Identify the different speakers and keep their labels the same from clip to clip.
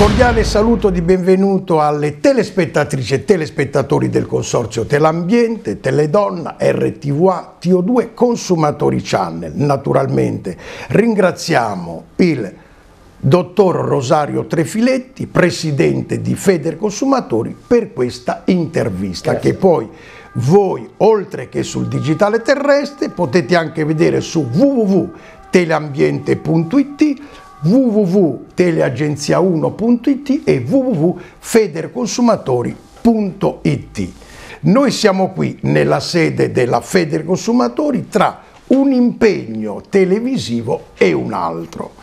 Speaker 1: cordiale saluto di benvenuto alle telespettatrici e telespettatori del Consorzio Telambiente, Teledonna, RTVA, TO2, Consumatori Channel. Naturalmente ringraziamo il dottor Rosario Trefiletti, presidente di Feder Consumatori, per questa intervista Grazie. che poi voi, oltre che sul digitale terrestre, potete anche vedere su www.teleambiente.it www.teleagenzia1.it e www.federconsumatori.it. Noi siamo qui nella sede della Federconsumatori tra un impegno televisivo e un altro.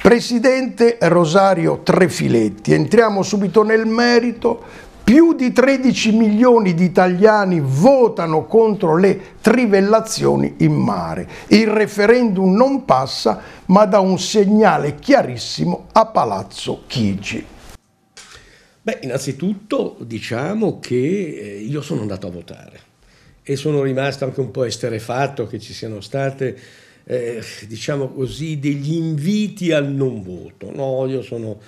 Speaker 1: Presidente Rosario Trefiletti, entriamo subito nel merito più di 13 milioni di italiani votano contro le trivellazioni in mare. Il referendum non passa, ma dà un segnale chiarissimo a Palazzo Chigi.
Speaker 2: Beh, innanzitutto diciamo che eh, io sono andato a votare e sono rimasto anche un po' esterefatto che ci siano state, eh, diciamo così, degli inviti al non voto. No, io sono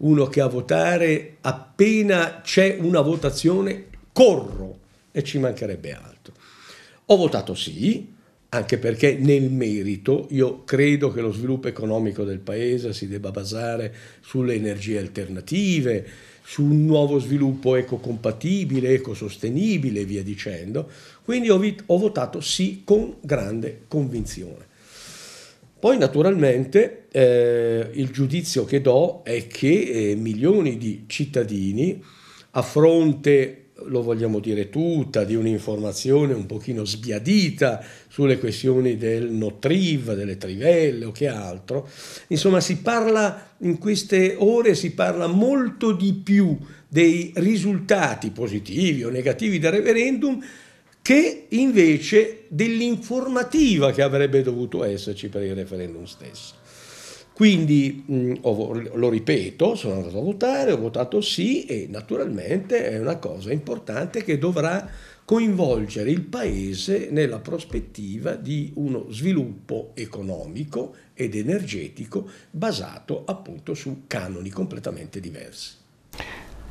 Speaker 2: uno che a votare appena c'è una votazione corro e ci mancherebbe altro. Ho votato sì, anche perché nel merito io credo che lo sviluppo economico del paese si debba basare sulle energie alternative, su un nuovo sviluppo ecocompatibile, ecosostenibile e via dicendo. Quindi ho, ho votato sì con grande convinzione. Poi naturalmente eh, il giudizio che do è che eh, milioni di cittadini a fronte, lo vogliamo dire tutta, di un'informazione un pochino sbiadita sulle questioni del notriv, delle trivelle o che altro, insomma si parla in queste ore, si parla molto di più dei risultati positivi o negativi del referendum che invece dell'informativa che avrebbe dovuto esserci per il referendum stesso. Quindi, lo ripeto, sono andato a votare, ho votato sì e naturalmente è una cosa importante che dovrà coinvolgere il Paese nella prospettiva di uno sviluppo economico ed energetico basato appunto su canoni completamente diversi.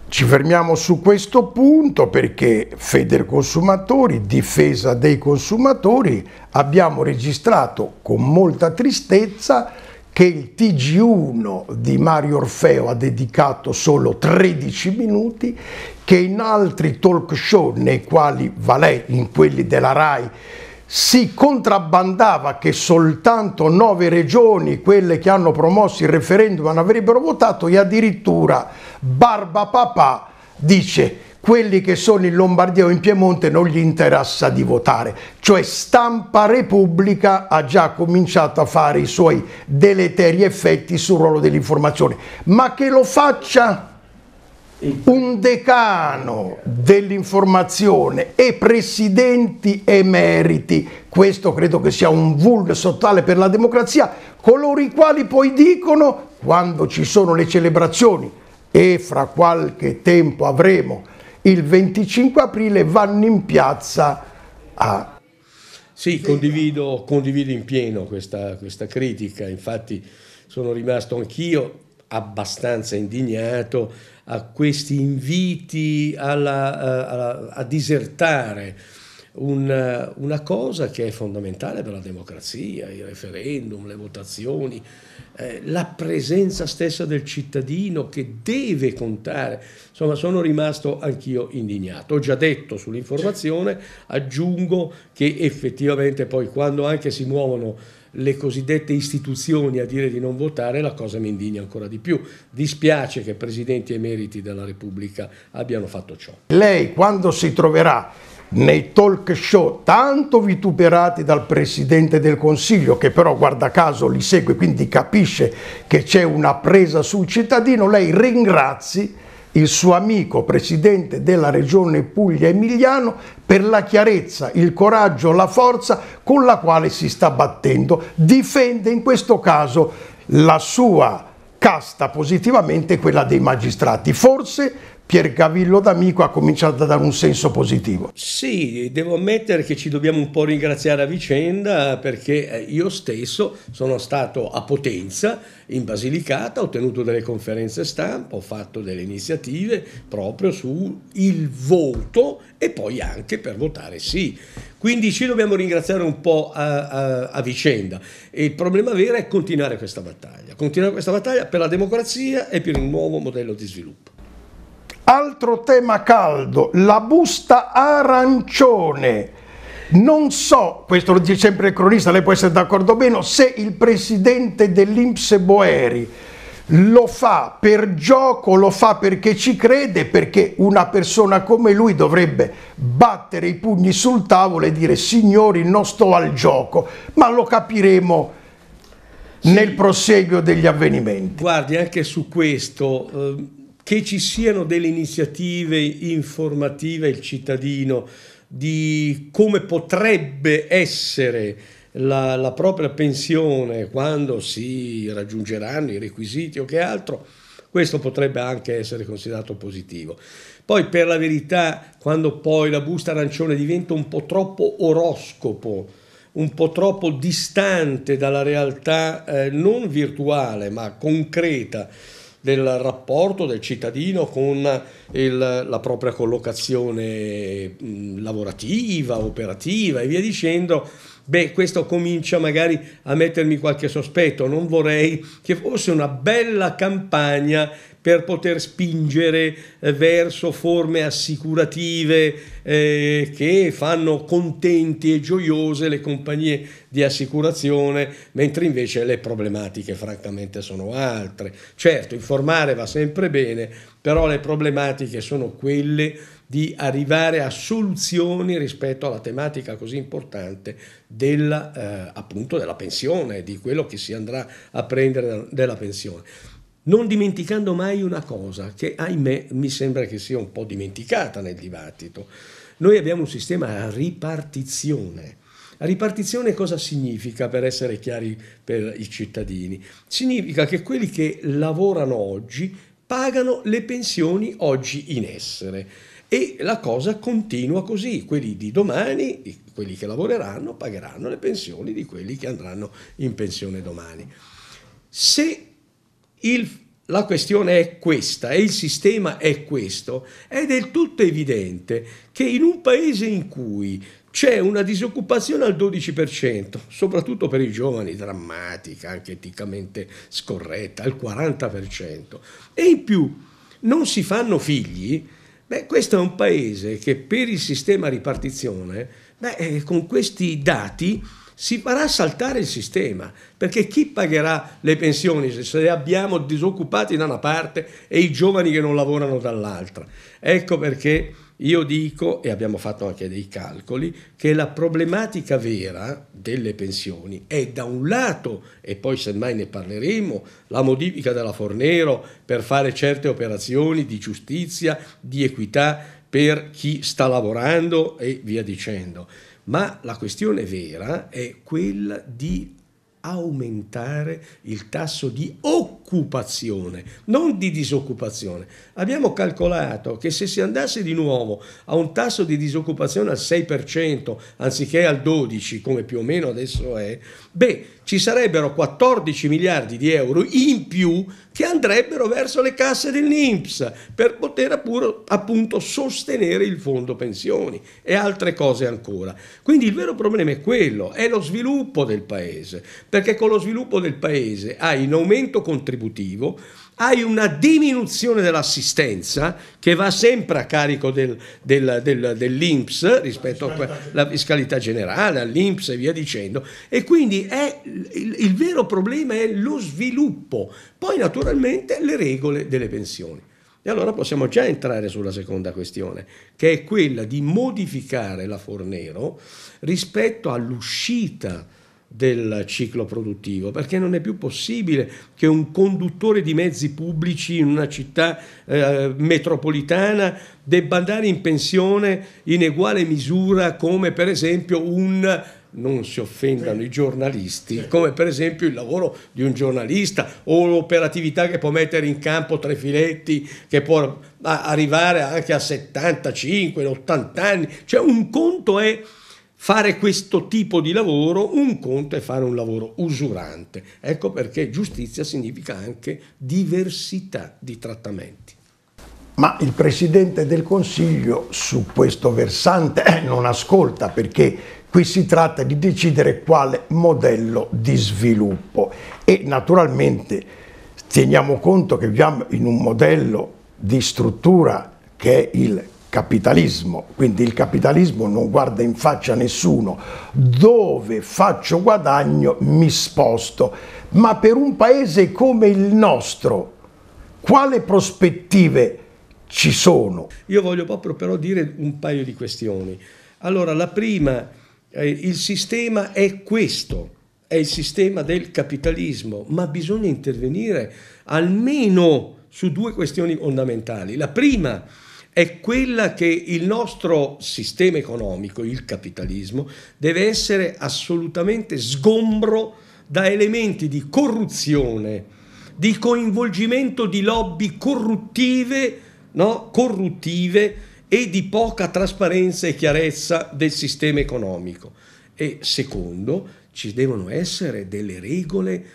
Speaker 1: Ci fermiamo su questo punto perché Feder Consumatori, difesa dei consumatori, abbiamo registrato con molta tristezza che il TG1 di Mario Orfeo ha dedicato solo 13 minuti, che in altri talk show nei quali, vale, in quelli della RAI, si contrabbandava che soltanto nove regioni, quelle che hanno promosso il referendum, avrebbero votato e addirittura Barba Papà dice quelli che sono in Lombardia o in Piemonte non gli interessa di votare, cioè Stampa Repubblica ha già cominciato a fare i suoi deleteri effetti sul ruolo dell'informazione, ma che lo faccia un decano dell'informazione e presidenti emeriti, questo credo che sia un vulnus totale per la democrazia, coloro i quali poi dicono, quando ci sono le celebrazioni, e fra qualche tempo avremo il 25 aprile, vanno in piazza a...
Speaker 2: Sì, condivido, condivido in pieno questa, questa critica, infatti sono rimasto anch'io abbastanza indignato a questi inviti alla, alla, a disertare una, una, cosa che è fondamentale per la democrazia, i referendum, le votazioni, eh, la presenza stessa del cittadino che deve contare. Insomma, sono rimasto anch'io indignato. Ho già detto sull'informazione, aggiungo che effettivamente poi quando anche si muovono le cosiddette istituzioni a dire di non votare, la cosa mi indigna ancora di più. Dispiace che presidenti emeriti della Repubblica abbiano fatto ciò.
Speaker 1: Lei quando si troverà nei talk show tanto vituperati dal Presidente del Consiglio, che però guarda caso li segue, quindi capisce che c'è una presa sul cittadino, lei ringrazi il suo amico presidente della regione Puglia Emiliano per la chiarezza, il coraggio, la forza con la quale si sta battendo. Difende in questo caso la sua casta positivamente, quella dei magistrati. Forse Piergavillo D'Amico ha cominciato a dare un senso positivo.
Speaker 2: Sì, devo ammettere che ci dobbiamo un po' ringraziare a vicenda perché eh, io stesso sono stato a Potenza, in Basilicata, ho tenuto delle conferenze stampa, ho fatto delle iniziative proprio sul voto e poi anche per votare sì. Quindi ci dobbiamo ringraziare un po' a, a, a vicenda. E il problema vero è continuare questa battaglia, continuare questa battaglia per la democrazia e per un nuovo modello di sviluppo.
Speaker 1: Altro tema caldo, la busta arancione. Non so, questo lo dice sempre il cronista, lei può essere d'accordo o meno, se il presidente dell'Inps Boeri lo fa per gioco, lo fa perché ci crede, perché una persona come lui dovrebbe battere i pugni sul tavolo e dire signori non sto al gioco, ma lo capiremo sì. nel proseguio degli avvenimenti.
Speaker 2: Guardi, anche su questo... Eh che ci siano delle iniziative informative al cittadino di come potrebbe essere la, la, propria pensione quando si raggiungeranno i requisiti o che altro, questo potrebbe anche essere considerato positivo. Poi per la verità, quando poi la busta arancione diventa un po' troppo oroscopo, un po' troppo distante dalla realtà eh, non virtuale ma concreta, del rapporto del cittadino con il, la propria collocazione lavorativa, operativa e via dicendo, beh, questo comincia magari a mettermi qualche sospetto. Non vorrei che fosse una bella campagna per poter spingere eh, verso forme assicurative eh, che fanno contenti e gioiose le compagnie di assicurazione, mentre invece le problematiche francamente sono altre. Certo, informare va sempre bene, però le problematiche sono quelle di arrivare a soluzioni rispetto alla tematica così importante della, eh, appunto della pensione, di quello che si andrà a prendere della pensione non dimenticando mai una cosa che ahimè mi sembra che sia un po' dimenticata nel dibattito. Noi abbiamo un sistema a ripartizione. A ripartizione cosa significa per essere chiari per i cittadini? Significa che quelli che lavorano oggi pagano le pensioni oggi in essere e la cosa continua così, quelli di domani, quelli che lavoreranno, pagheranno le pensioni di quelli che andranno in pensione domani. Se il, la questione è questa e il sistema è questo, è del tutto evidente che in un paese in cui c'è una disoccupazione al 12%, soprattutto per i giovani, drammatica, anche eticamente scorretta, al 40%, e in più non si fanno figli, beh, questo è un paese che per il sistema ripartizione, beh, eh, con questi dati si farà saltare il sistema, perché chi pagherà le pensioni se le abbiamo disoccupati da una parte e i giovani che non lavorano dall'altra? Ecco perché io dico, e abbiamo fatto anche dei calcoli, che la problematica vera delle pensioni è da un lato, e poi semmai ne parleremo, la modifica della Fornero per fare certe operazioni di giustizia, di equità per chi sta lavorando e via dicendo ma la questione vera è quella di aumentare il tasso di occupazione, non di disoccupazione. Abbiamo calcolato che se si andasse di nuovo a un tasso di disoccupazione al 6% anziché al 12% come più o meno adesso è, beh, ci sarebbero 14 miliardi di euro in più che andrebbero verso le casse dell'Inps per poter appunto, appunto sostenere il fondo pensioni e altre cose ancora. Quindi il vero problema è quello, è lo sviluppo del paese, perché con lo sviluppo del paese hai in aumento contributivo hai una diminuzione dell'assistenza che va sempre a carico del, del, del, dell'INPS rispetto alla fiscalità generale, all'INPS e via dicendo, e quindi è, il, il vero problema è lo sviluppo, poi naturalmente le regole delle pensioni. E allora possiamo già entrare sulla seconda questione, che è quella di modificare la Fornero rispetto all'uscita del ciclo produttivo, perché non è più possibile che un conduttore di mezzi pubblici in una città eh, metropolitana debba andare in pensione in uguale misura come per esempio un non si offendano i giornalisti, come per esempio il lavoro di un giornalista o l'operatività che può mettere in campo tre filetti, che può arrivare anche a 75, 80 anni. Cioè un conto è fare questo tipo di lavoro, un conto è fare un lavoro usurante. Ecco perché giustizia significa anche diversità di trattamenti.
Speaker 1: Ma il Presidente del Consiglio su questo versante eh, non ascolta perché qui si tratta di decidere quale modello di sviluppo e naturalmente teniamo conto che viviamo in un modello di struttura che è il capitalismo, quindi il capitalismo non guarda in faccia a nessuno, dove faccio guadagno mi sposto, ma per un paese come il nostro, quale prospettive ci sono.
Speaker 2: Io voglio proprio però dire un paio di questioni. Allora, la prima, eh, il sistema è questo, è il sistema del capitalismo, ma bisogna intervenire almeno su due questioni fondamentali. La prima è quella che il nostro sistema economico, il capitalismo, deve essere assolutamente sgombro da elementi di corruzione, di coinvolgimento di lobby corruttive no? corruttive e di poca trasparenza e chiarezza del sistema economico. E secondo, ci devono essere delle regole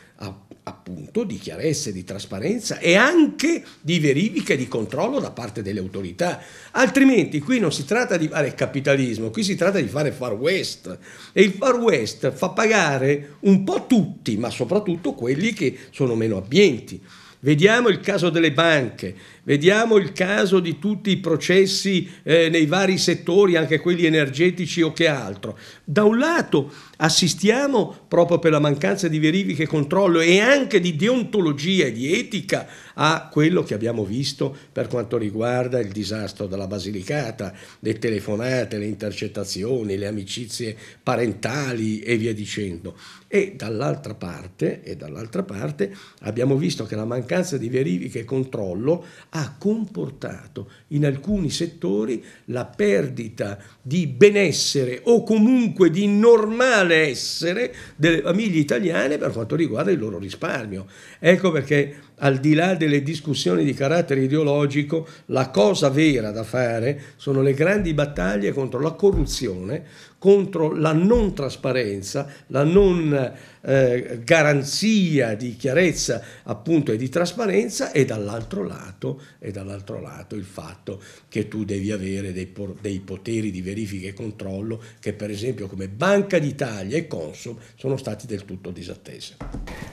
Speaker 2: appunto di chiarezza di trasparenza e anche di verifica e di controllo da parte delle autorità. Altrimenti qui non si tratta di fare capitalismo, qui si tratta di fare far west e il far west fa pagare un po' tutti, ma soprattutto quelli che sono meno abbienti. Vediamo il caso delle banche, vediamo il caso di tutti i processi eh, nei vari settori, anche quelli energetici o che altro. Da un lato assistiamo proprio per la mancanza di verifiche e controllo e anche di deontologia e di etica a quello che abbiamo visto per quanto riguarda il disastro della Basilicata, le telefonate, le intercettazioni, le amicizie parentali e via dicendo. E dall'altra parte, e dall'altra parte abbiamo visto che la mancanza di verifiche e controllo ha comportato in alcuni settori la perdita di benessere o comunque di normale essere delle famiglie italiane per quanto riguarda il loro risparmio. Ecco perché al di là delle discussioni di carattere ideologico, la cosa vera da fare sono le grandi battaglie contro la corruzione, contro la non trasparenza, la non eh, garanzia di chiarezza appunto e di trasparenza e dall'altro lato, dall'altro lato il fatto che tu devi avere dei, dei poteri di verifica e controllo che per esempio come Banca d'Italia e Consum sono stati del tutto disattesi.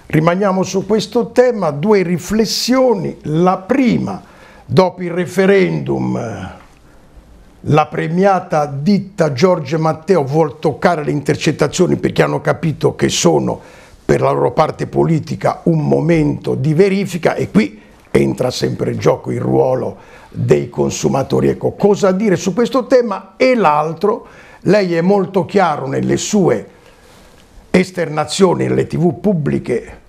Speaker 1: Rimaniamo su questo tema, due riflessioni. La prima, dopo il referendum la premiata ditta Giorgio Matteo vuol toccare le intercettazioni perché hanno capito che sono per la loro parte politica un momento di verifica e qui entra sempre in gioco il ruolo dei consumatori. Ecco, cosa dire su questo tema? E l'altro, lei è molto chiaro nelle sue esternazioni nelle tv pubbliche,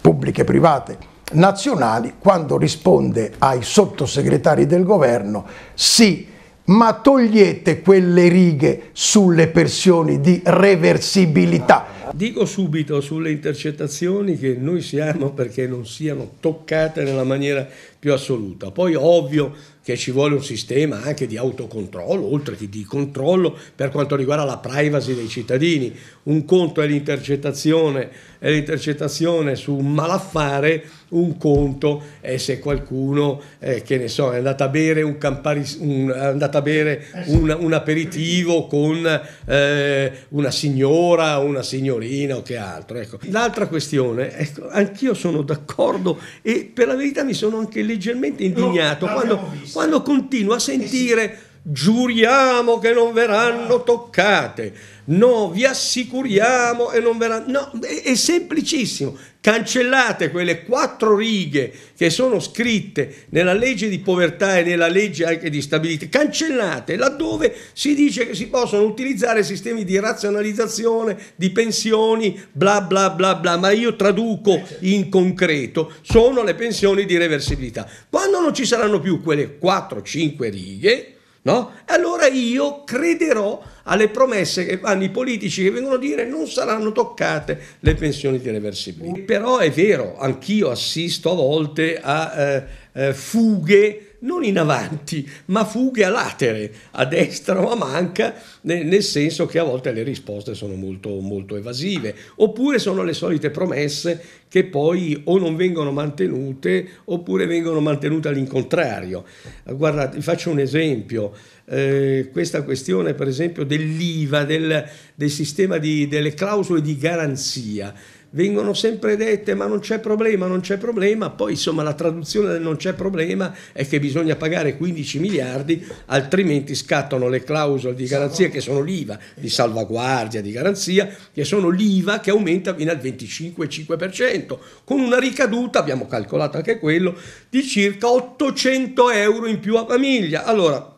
Speaker 1: pubbliche private, nazionali, quando risponde ai sottosegretari del governo, sì, ma togliete quelle righe sulle pensioni di reversibilità.
Speaker 2: Dico subito sulle intercettazioni che noi siamo perché non siano toccate nella maniera più assoluta. Poi ovvio che ci vuole un sistema anche di autocontrollo, oltre che di controllo per quanto riguarda la privacy dei cittadini. Un conto è l'intercettazione, è l'intercettazione su un malaffare, un conto è se qualcuno, eh, che ne so, è andato a bere un, camparis, un, a bere un, un aperitivo con eh, una signora, una signorina o che altro. Ecco. L'altra questione, ecco, anch'io sono d'accordo e per la verità mi sono anche leggermente indignato no, quando, quando continuo a sentire giuriamo che non verranno toccate, no, vi assicuriamo e non verranno, no, è, è, semplicissimo, cancellate quelle quattro righe che sono scritte nella legge di povertà e nella legge anche di stabilità, cancellate laddove si dice che si possono utilizzare sistemi di razionalizzazione, di pensioni, bla bla bla bla, ma io traduco in concreto, sono le pensioni di reversibilità. Quando non ci saranno più quelle 4-5 righe, no? Allora io crederò alle promesse che fanno i politici che vengono a dire non saranno toccate le pensioni di reversibilità. Però è vero, anch'io assisto a volte a eh, eh, fughe non in avanti, ma fughe a latere, a destra o a manca, nel senso che a volte le risposte sono molto, molto evasive, oppure sono le solite promesse che poi o non vengono mantenute oppure vengono mantenute all'incontrario. Guardate, vi faccio un esempio. Eh, questa questione per esempio dell'IVA, del, del sistema di, delle clausole di garanzia vengono sempre dette ma non c'è problema, non c'è problema, poi insomma la traduzione del non c'è problema è che bisogna pagare 15 miliardi, altrimenti scattano le clausole di garanzia che sono l'IVA di salvaguardia, di garanzia, che sono l'IVA che aumenta fino al 25,5%, con una ricaduta, abbiamo calcolato anche quello, di circa 800 euro in più a famiglia. Allora,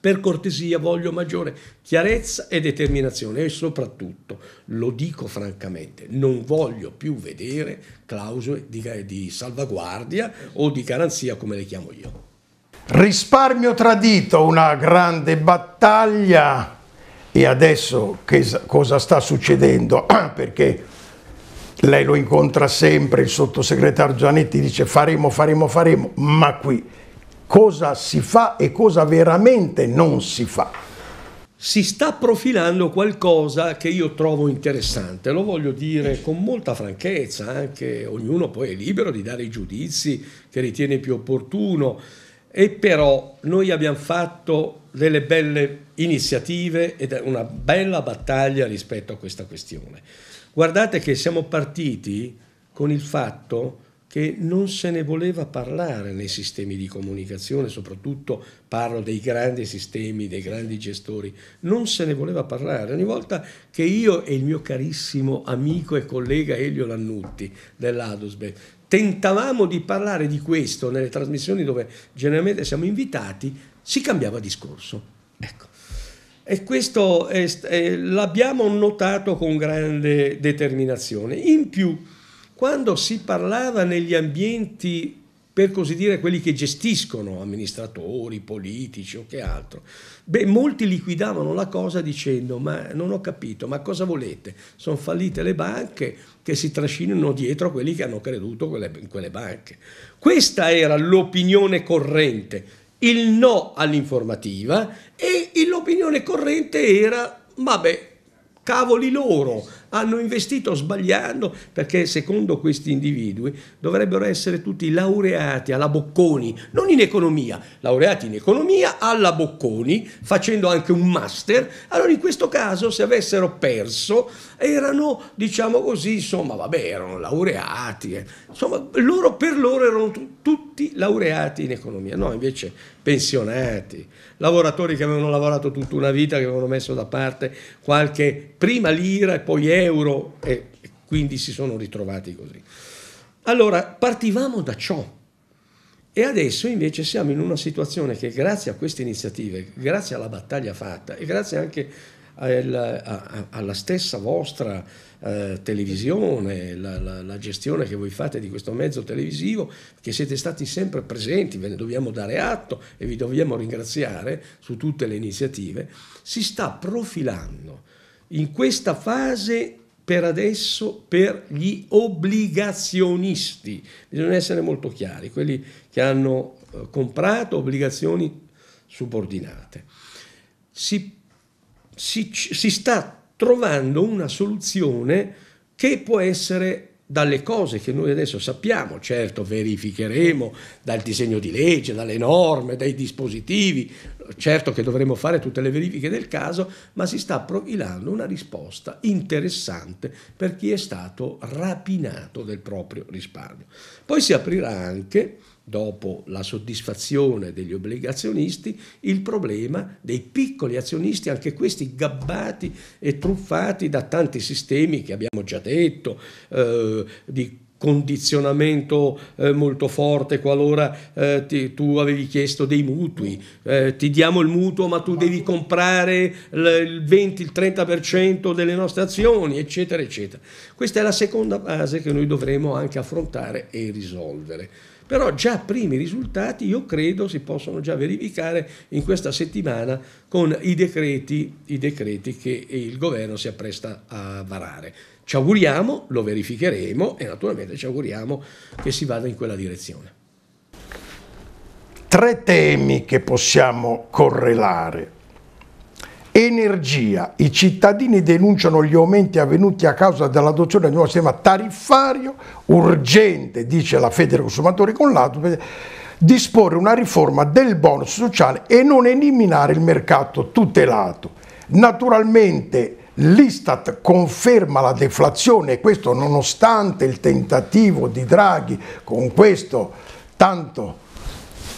Speaker 2: per cortesia voglio maggiore chiarezza e determinazione e soprattutto, lo dico francamente, non voglio più vedere clausole di, di salvaguardia o di garanzia come le chiamo io.
Speaker 1: Risparmio tradito, una grande battaglia e adesso che, cosa sta succedendo? Perché lei lo incontra sempre, il sottosegretario Gianetti dice faremo, faremo, faremo, ma qui cosa si fa e cosa veramente non si fa.
Speaker 2: Si sta profilando qualcosa che io trovo interessante, lo voglio dire con molta franchezza, anche ognuno poi è libero di dare i giudizi che ritiene più opportuno, e però noi abbiamo fatto delle belle iniziative ed una bella battaglia rispetto a questa questione. Guardate che siamo partiti con il fatto che non se ne voleva parlare nei sistemi di comunicazione, soprattutto parlo dei grandi sistemi, dei grandi gestori, non se ne voleva parlare. Ogni volta che io e il mio carissimo amico e collega Elio Lannutti dell'Adusbe tentavamo di parlare di questo nelle trasmissioni dove generalmente siamo invitati, si cambiava discorso. Ecco. E questo è, l'abbiamo notato con grande determinazione. In più, quando si parlava negli ambienti, per così dire, quelli che gestiscono, amministratori, politici o che altro, beh, molti liquidavano la cosa dicendo ma non ho capito, ma cosa volete? Sono fallite le banche che si trascinano dietro quelli che hanno creduto in quelle banche. Questa era l'opinione corrente, il no all'informativa e l'opinione corrente era vabbè, cavoli loro, hanno investito sbagliando perché secondo questi individui dovrebbero essere tutti laureati alla Bocconi, non in economia, laureati in economia alla Bocconi, facendo anche un master, allora in questo caso se avessero perso erano, diciamo così, insomma, vabbè, erano laureati, eh. insomma, loro, per loro erano tutti laureati in economia, no, invece pensionati, lavoratori che avevano lavorato tutta una vita, che avevano messo da parte qualche prima lira e poi euro e quindi si sono ritrovati così. Allora partivamo da ciò e adesso invece siamo in una situazione che grazie a queste iniziative, grazie alla battaglia fatta e grazie anche alla stessa vostra eh, televisione, la, la, la, gestione che voi fate di questo mezzo televisivo, che siete stati sempre presenti, ve ne dobbiamo dare atto e vi dobbiamo ringraziare su tutte le iniziative, si sta profilando in questa fase per adesso per gli obbligazionisti. Bisogna essere molto chiari, quelli che hanno eh, comprato obbligazioni subordinate. Si, si, si sta trovando una soluzione che può essere dalle cose che noi adesso sappiamo, certo verificheremo dal disegno di legge, dalle norme, dai dispositivi, certo che dovremo fare tutte le verifiche del caso, ma si sta profilando una risposta interessante per chi è stato rapinato del proprio risparmio. Poi si aprirà anche dopo la soddisfazione degli obbligazionisti, il problema dei piccoli azionisti, anche questi gabbati e truffati da tanti sistemi che abbiamo già detto, eh, di condizionamento eh, molto forte qualora eh, ti, tu avevi chiesto dei mutui, eh, ti diamo il mutuo ma tu devi comprare il 20, il 30% delle nostre azioni, eccetera, eccetera. Questa è la seconda fase che noi dovremo anche affrontare e risolvere. Però già primi risultati io credo si possono già verificare in questa settimana con i decreti, i decreti che il governo si appresta a varare. Ci auguriamo, lo verificheremo e naturalmente ci auguriamo che si vada in quella direzione.
Speaker 1: Tre temi che possiamo correlare. Energia. I cittadini denunciano gli aumenti avvenuti a causa dell'adozione un nuovo sistema tariffario urgente, dice la Fede Consumatori con l'ATO, disporre una riforma del bonus sociale e non eliminare il mercato tutelato. Naturalmente L'Istat conferma la deflazione questo nonostante il tentativo di Draghi con questo tanto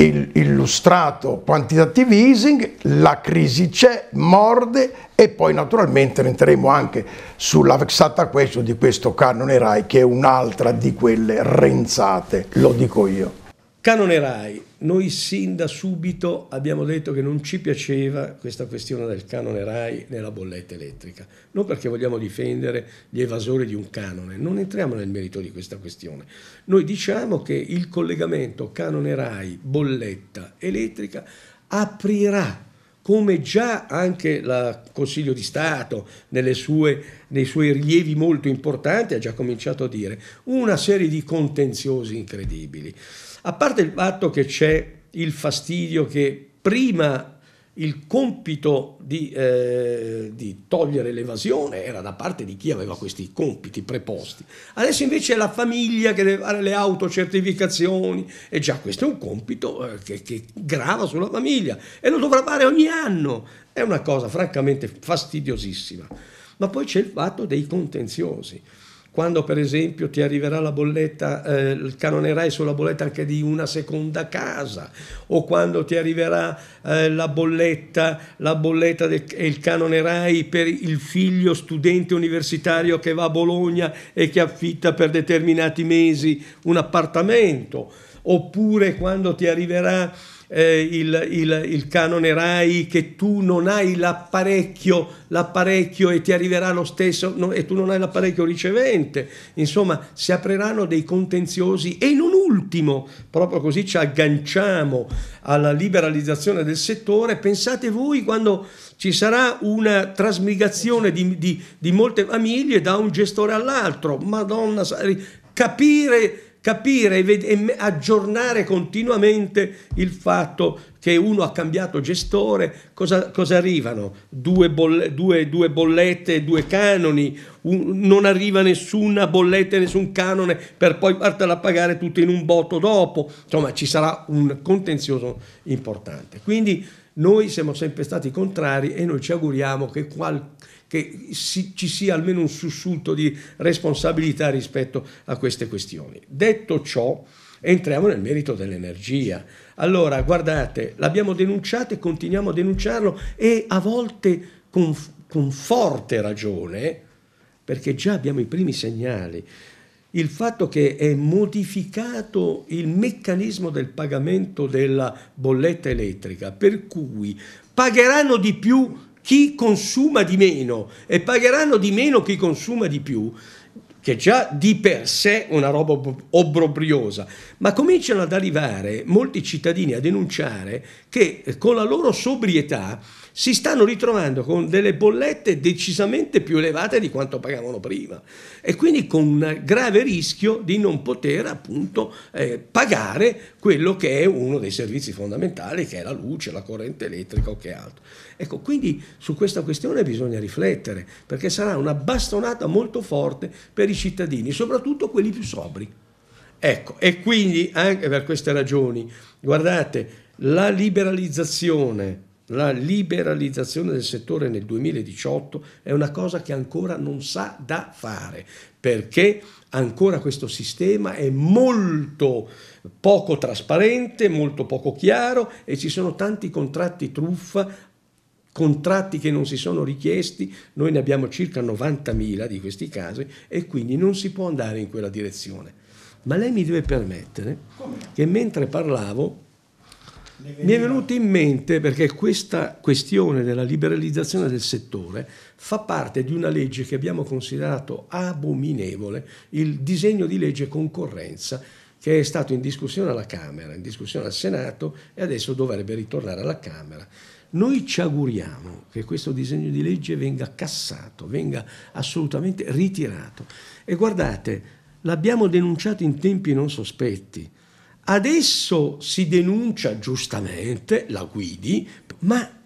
Speaker 1: illustrato quantitative easing, la crisi c'è, morde e poi naturalmente entreremo anche sulla vexata question di questo canone RAI che è un'altra di quelle renzate, lo dico io.
Speaker 2: Canone RAI, noi sin da subito abbiamo detto che non ci piaceva questa questione del canone RAI nella bolletta elettrica, non perché vogliamo difendere gli evasori di un canone, non entriamo nel merito di questa questione. Noi diciamo che il collegamento canone RAI bolletta elettrica aprirà come già anche il Consiglio di Stato sue, nei suoi rilievi molto importanti ha già cominciato a dire, una serie di contenziosi incredibili. A parte il fatto che c'è il fastidio che prima il compito di, eh, di, togliere l'evasione era da parte di chi aveva questi compiti preposti. Adesso invece è la famiglia che deve fare le autocertificazioni e già questo è un compito eh, che, che grava sulla famiglia e lo dovrà fare ogni anno. È una cosa francamente fastidiosissima. Ma poi c'è il fatto dei contenziosi quando per esempio ti arriverà la bolletta, eh, canonerai sulla bolletta anche di una seconda casa, o quando ti arriverà eh, la bolletta, la bolletta del, e il canonerai per il figlio studente universitario che va a Bologna e che affitta per determinati mesi un appartamento, oppure quando ti arriverà eh, il, il, il, canone RAI che tu non hai l'apparecchio, l'apparecchio e ti arriverà lo stesso no, e tu non hai l'apparecchio ricevente. Insomma, si apriranno dei contenziosi e non ultimo, proprio così ci agganciamo alla liberalizzazione del settore, pensate voi quando ci sarà una trasmigrazione di, di, di molte famiglie da un gestore all'altro, madonna, capire capire e aggiornare continuamente il fatto che uno ha cambiato gestore, cosa, cosa arrivano? Due, bolle, due, due, bollette, due canoni, un, non arriva nessuna bolletta, nessun canone per poi fartela pagare tutto in un botto dopo, insomma ci sarà un contenzioso importante. Quindi noi siamo sempre stati contrari e noi ci auguriamo che qualche che si, ci sia almeno un sussulto di responsabilità rispetto a queste questioni. Detto ciò, entriamo nel merito dell'energia. Allora, guardate, l'abbiamo denunciato e continuiamo a denunciarlo e a volte con, con forte ragione, perché già abbiamo i primi segnali il fatto che è modificato il meccanismo del pagamento della bolletta elettrica, per cui pagheranno di più chi consuma di meno e pagheranno di meno chi consuma di più, che già di per sé è una roba obbrobriosa, ma cominciano ad arrivare molti cittadini a denunciare che con la loro sobrietà si stanno ritrovando con delle bollette decisamente più elevate di quanto pagavano prima e quindi con un grave rischio di non poter appunto eh, pagare quello che è uno dei servizi fondamentali che è la luce, la corrente elettrica o che altro. Ecco, quindi su questa questione bisogna riflettere perché sarà una bastonata molto forte per i cittadini, soprattutto quelli più sobri. Ecco, e quindi anche per queste ragioni, guardate, la liberalizzazione la liberalizzazione del settore nel 2018 è una cosa che ancora non sa da fare, perché ancora questo sistema è molto poco trasparente, molto poco chiaro e ci sono tanti contratti truffa contratti che non si sono richiesti, noi ne abbiamo circa 90.000 di questi casi e quindi non si può andare in quella direzione. Ma lei mi deve permettere che mentre parlavo mi è venuto in mente perché questa questione della liberalizzazione del settore fa parte di una legge che abbiamo considerato abominevole, il disegno di legge concorrenza che è stato in discussione alla Camera, in discussione al Senato e adesso dovrebbe ritornare alla Camera. Noi ci auguriamo che questo disegno di legge venga cassato, venga assolutamente ritirato. E guardate, l'abbiamo denunciato in tempi non sospetti. Adesso si denuncia giustamente la Guidi, ma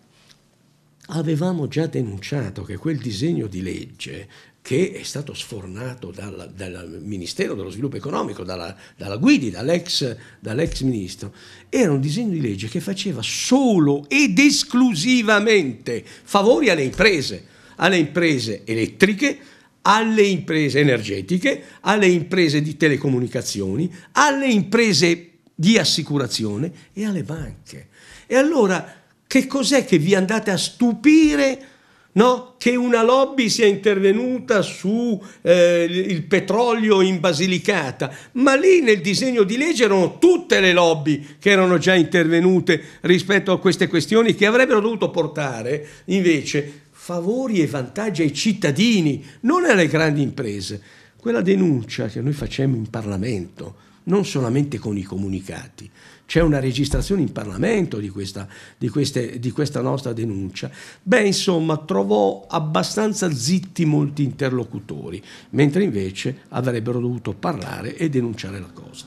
Speaker 2: avevamo già denunciato che quel disegno di legge che è stato sfornato dal, dal Ministero dello Sviluppo Economico, dalla, dalla Guidi, dall'ex, dall'ex ministro, era un disegno di legge che faceva solo ed esclusivamente favori alle imprese, alle imprese elettriche, alle imprese energetiche, alle imprese di telecomunicazioni, alle imprese di assicurazione e alle banche. E allora che cos'è che vi andate a stupire? No? Che una lobby sia intervenuta sul eh, petrolio in Basilicata, ma lì nel disegno di legge erano tutte le lobby che erano già intervenute rispetto a queste questioni che avrebbero dovuto portare invece favori e vantaggi ai cittadini, non alle grandi imprese. Quella denuncia che noi facciamo in Parlamento, non solamente con i comunicati, c'è una registrazione in Parlamento di questa, di, queste, di questa, nostra denuncia. Beh, insomma, trovò abbastanza zitti molti interlocutori, mentre invece avrebbero dovuto parlare e denunciare la cosa.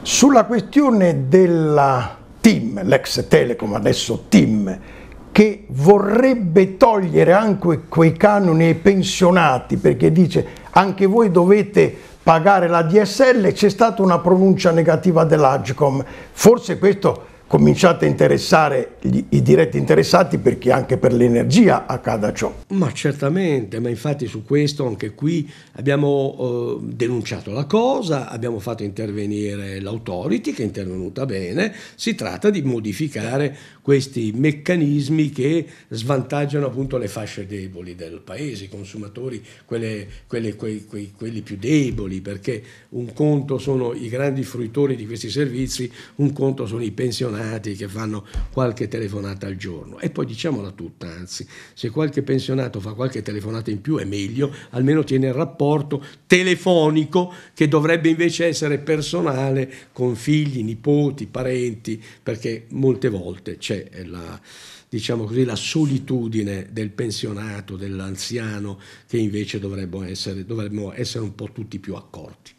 Speaker 1: Sulla questione della TIM, l'ex Telecom, adesso TIM, che vorrebbe togliere anche quei canoni ai pensionati perché dice anche voi dovete pagare la DSL, c'è stata una pronuncia negativa dell'Agcom. Forse questo cominciate a interessare gli, i diretti interessati perché anche per l'energia accada ciò.
Speaker 2: Ma certamente, ma infatti su questo anche qui abbiamo eh, denunciato la cosa, abbiamo fatto intervenire l'autority che è intervenuta bene, si tratta di modificare questi meccanismi che svantaggiano appunto le fasce deboli del paese, i consumatori, quelle, quelle, quei, quei, quelli più deboli, perché un conto sono i grandi fruitori di questi servizi, un conto sono i pensionati che fanno qualche telefonata al giorno. E poi diciamola tutta, anzi, se qualche pensionato fa qualche telefonata in più è meglio, almeno tiene il rapporto telefonico che dovrebbe invece essere personale con figli, nipoti, parenti, perché molte volte c'è la, diciamo così, la solitudine del pensionato, dell'anziano, che invece essere, dovremmo essere un po' tutti più accorti.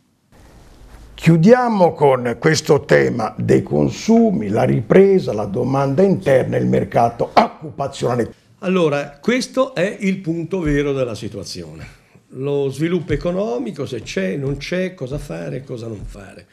Speaker 1: Chiudiamo con questo tema dei consumi, la ripresa, la domanda interna e il mercato occupazionale.
Speaker 2: Allora, questo è il punto vero della situazione. Lo sviluppo economico, se c'è, non c'è, cosa fare, cosa non fare.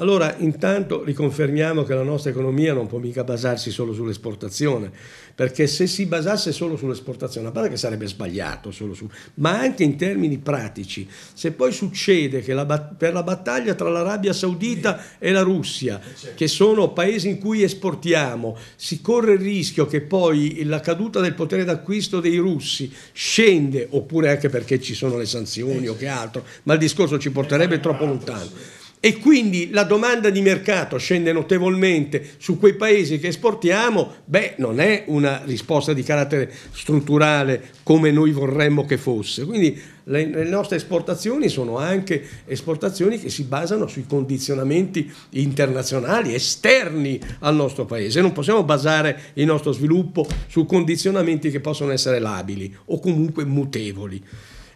Speaker 2: Allora, intanto riconfermiamo che la nostra economia non può mica basarsi solo sull'esportazione, perché se si basasse solo sull'esportazione, a parte che sarebbe sbagliato, su, ma anche in termini pratici, se poi succede che la, per la battaglia tra l'Arabia Saudita e la Russia, che sono paesi in cui esportiamo, si corre il rischio che poi la caduta del potere d'acquisto dei russi scende, oppure anche perché ci sono le sanzioni o che altro, ma il discorso ci porterebbe troppo lontano e quindi la domanda di mercato scende notevolmente su quei paesi che esportiamo, beh, non è una risposta di carattere strutturale come noi vorremmo che fosse. Quindi le, le nostre esportazioni sono anche esportazioni che si basano sui condizionamenti internazionali, esterni al nostro paese. Non possiamo basare il nostro sviluppo su condizionamenti che possono essere labili o comunque mutevoli.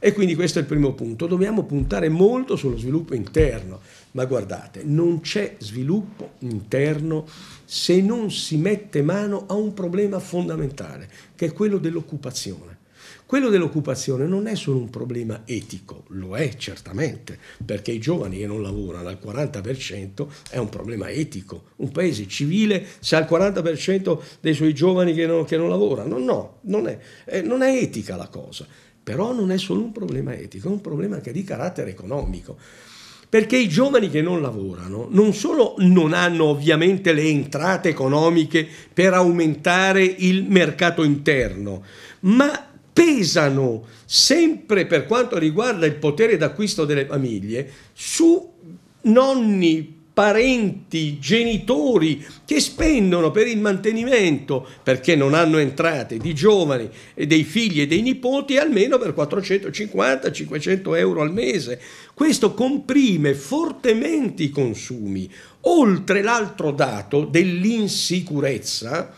Speaker 2: E quindi questo è il primo punto. Dobbiamo puntare molto sullo sviluppo interno. Ma guardate, non c'è sviluppo interno se non si mette mano a un problema fondamentale, che è quello dell'occupazione. Quello dell'occupazione non è solo un problema etico, lo è certamente, perché i giovani che non lavorano al 40% è un problema etico. Un paese civile se ha il 40% dei suoi giovani che non, che non lavorano, no, non è, eh, non è etica la cosa. Però non è solo un problema etico, è un problema anche di carattere economico. Perché i giovani che non lavorano non solo non hanno ovviamente le entrate economiche per aumentare il mercato interno, ma pesano sempre per quanto riguarda il potere d'acquisto delle famiglie su nonni, parenti, genitori che spendono per il mantenimento, perché non hanno entrate, di giovani e dei figli e dei nipoti almeno per 450-500 euro al mese. Questo comprime fortemente i consumi, oltre l'altro dato dell'insicurezza,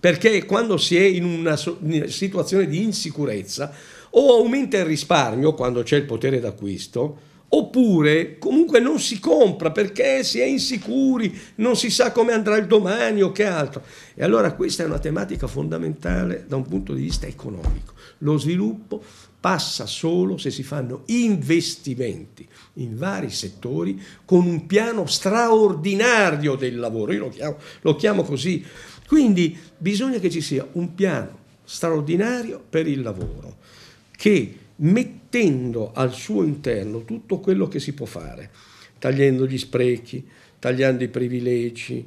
Speaker 2: perché quando si è in una situazione di insicurezza o aumenta il risparmio quando c'è il potere d'acquisto, Oppure comunque non si compra perché si è insicuri, non si sa come andrà il domani o che altro. E allora questa è una tematica fondamentale da un punto di vista economico. Lo sviluppo passa solo se si fanno investimenti in vari settori con un piano straordinario del lavoro. Io lo chiamo, lo chiamo così. Quindi bisogna che ci sia un piano straordinario per il lavoro che mettendo al suo interno tutto quello che si può fare, tagliando gli sprechi, tagliando i privilegi,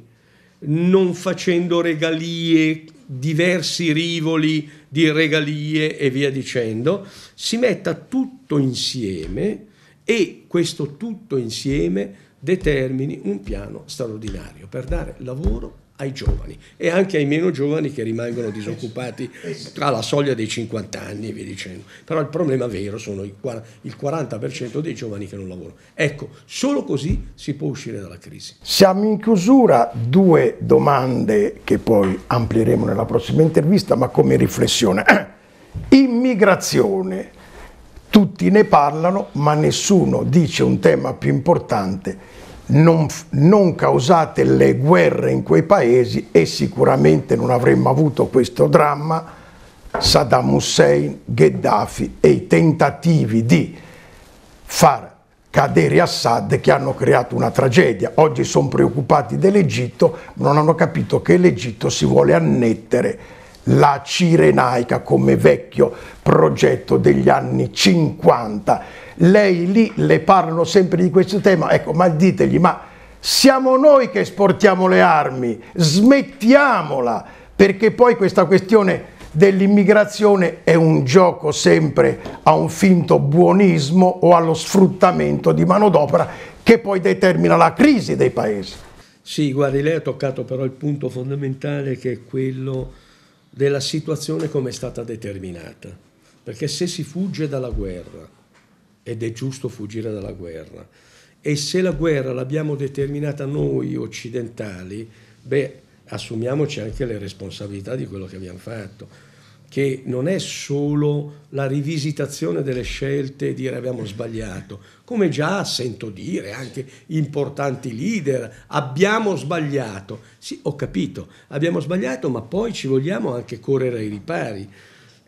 Speaker 2: non facendo regalie, diversi rivoli di regalie e via dicendo, si metta tutto insieme e questo tutto insieme determini un piano straordinario per dare lavoro ai giovani e anche ai meno giovani che rimangono disoccupati alla soglia dei 50 anni e via dicendo. Però il problema vero sono il 40% dei giovani che non lavorano. Ecco, solo così si può uscire dalla crisi.
Speaker 1: Siamo in chiusura, due domande che poi amplieremo nella prossima intervista, ma come riflessione. Immigrazione. Tutti ne parlano, ma nessuno dice un tema più importante non, non, causate le guerre in quei paesi e sicuramente non avremmo avuto questo dramma Saddam Hussein, Gheddafi e i tentativi di far cadere Assad che hanno creato una tragedia. Oggi sono preoccupati dell'Egitto, non hanno capito che l'Egitto si vuole annettere la Cirenaica come vecchio progetto degli anni 50 lei lì le parlano sempre di questo tema, ecco, ma ditegli, ma siamo noi che esportiamo le armi, smettiamola, perché poi questa questione dell'immigrazione è un gioco sempre a un finto buonismo o allo sfruttamento di manodopera che poi determina la crisi dei paesi.
Speaker 2: Sì, guardi, lei ha toccato però il punto fondamentale che è quello della situazione come è stata determinata. Perché se si fugge dalla guerra, ed è giusto fuggire dalla guerra. E se la guerra l'abbiamo determinata noi occidentali, beh, assumiamoci anche le responsabilità di quello che abbiamo fatto, che non è solo la rivisitazione delle scelte e dire abbiamo sbagliato, come già sento dire anche importanti leader, abbiamo sbagliato. Sì, ho capito, abbiamo sbagliato, ma poi ci vogliamo anche correre ai ripari.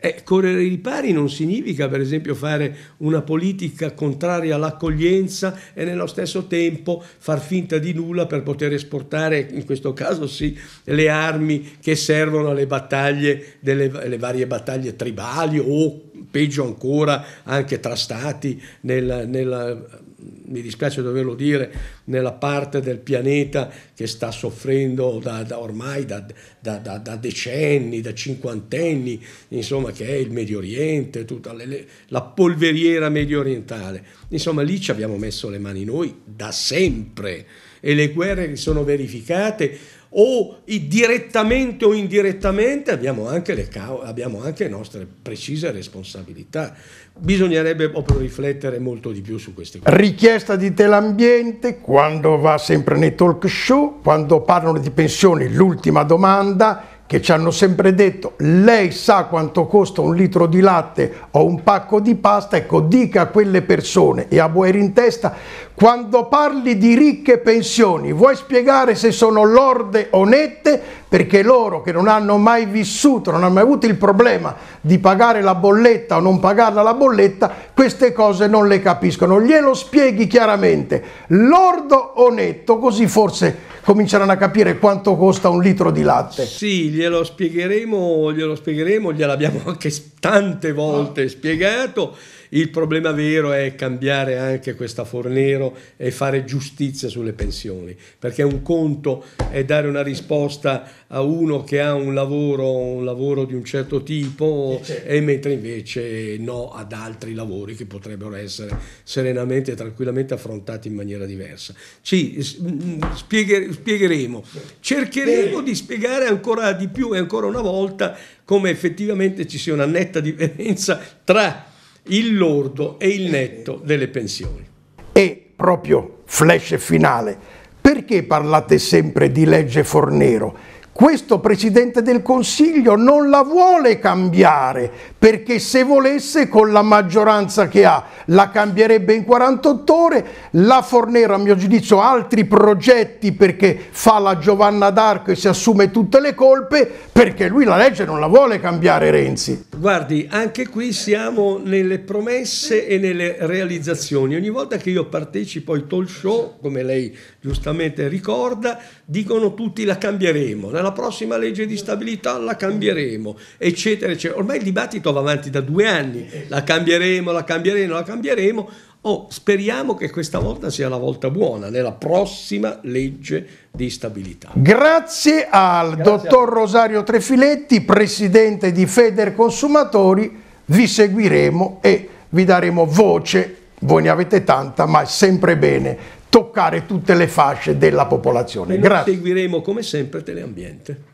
Speaker 2: Eh, correre i ripari non significa, per esempio, fare una politica contraria all'accoglienza e nello stesso tempo far finta di nulla per poter esportare, in questo caso sì, le armi che servono alle battaglie, delle varie battaglie tribali o peggio ancora anche tra stati nel, nel mi dispiace doverlo dire, nella parte del pianeta che sta soffrendo da, da ormai da, da, da, decenni, da cinquantenni, insomma, che è il Medio Oriente, tutta le, la polveriera medio orientale. Insomma, lì ci abbiamo messo le mani noi da sempre e le guerre che sono verificate o direttamente o indirettamente abbiamo anche, le, abbiamo anche nostre precise responsabilità. Bisognerebbe proprio riflettere molto di più su queste cose.
Speaker 1: Richiesta di Telambiente, quando va sempre nei talk show, quando parlano di pensioni, l'ultima domanda che ci hanno sempre detto lei sa quanto costa un litro di latte o un pacco di pasta, ecco dica a quelle persone e a Boeri in testa quando parli di ricche pensioni vuoi spiegare se sono lorde o nette perché loro che non hanno mai vissuto, non hanno mai avuto il problema di pagare la bolletta o non pagarla la bolletta, queste cose non le capiscono, glielo spieghi chiaramente, lordo o netto, così forse cominceranno a capire quanto costa un litro di latte.
Speaker 2: Sì, glielo spiegheremo, glielo spiegheremo, gliel'abbiamo anche tante volte spiegato. Il problema vero è cambiare anche questa Fornero e fare giustizia sulle pensioni, perché un conto è dare una risposta a uno che ha un lavoro, un lavoro di un certo tipo, certo. e mentre invece no ad altri lavori che potrebbero essere serenamente e tranquillamente affrontati in maniera diversa. Ci mm, spiegheremo, cercheremo di spiegare ancora di più e ancora una volta come effettivamente ci sia una netta differenza tra il lordo e il netto delle pensioni.
Speaker 1: E proprio flash finale, perché parlate sempre di legge Fornero? Questo Presidente del Consiglio non la vuole cambiare perché se volesse con la maggioranza che ha la cambierebbe in 48 ore, la Fornero a mio giudizio ha altri progetti perché fa la Giovanna d'Arco e si assume tutte le colpe perché lui la legge non la vuole cambiare Renzi.
Speaker 2: Guardi, anche qui siamo nelle promesse e nelle realizzazioni. Ogni volta che io partecipo ai talk show, come lei giustamente ricorda, dicono tutti la cambieremo. Nella la prossima legge di stabilità la cambieremo, eccetera, eccetera. Ormai il dibattito va avanti da due anni, la cambieremo, la cambieremo, la cambieremo. Oh, speriamo che questa volta sia la volta buona, nella prossima legge di stabilità.
Speaker 1: Grazie al Grazie dottor Rosario Trefiletti, presidente di Feder Consumatori, vi seguiremo e vi daremo voce, voi ne avete tanta, ma è sempre bene toccare tutte le fasce della popolazione.
Speaker 2: Grazie. seguiremo come sempre Teleambiente.